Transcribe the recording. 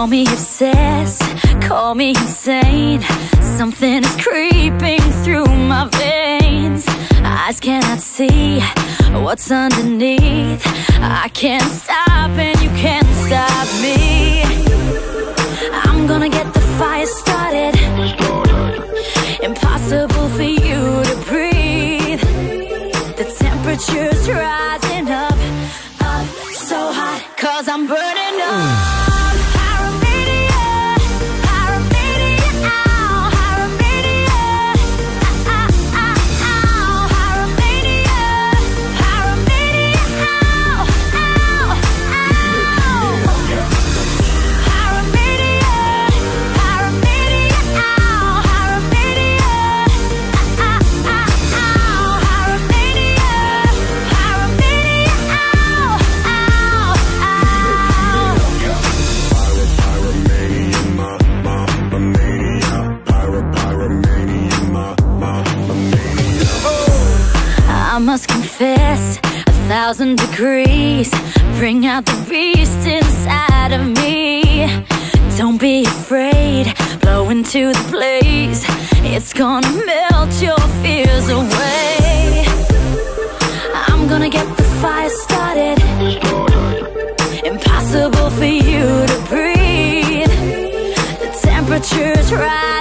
Call me obsessed, call me insane. Something is creeping through my veins. Eyes cannot see what's underneath. I can't stop, and you can't stop me. I'm gonna get the fire started. Impossible for you to breathe. The temperature's rising up, up so hot, cause I'm burning up. Must confess, a thousand degrees bring out the beast inside of me. Don't be afraid, blow into the blaze. It's gonna melt your fears away. I'm gonna get the fire started. Impossible for you to breathe. The temperature's rising.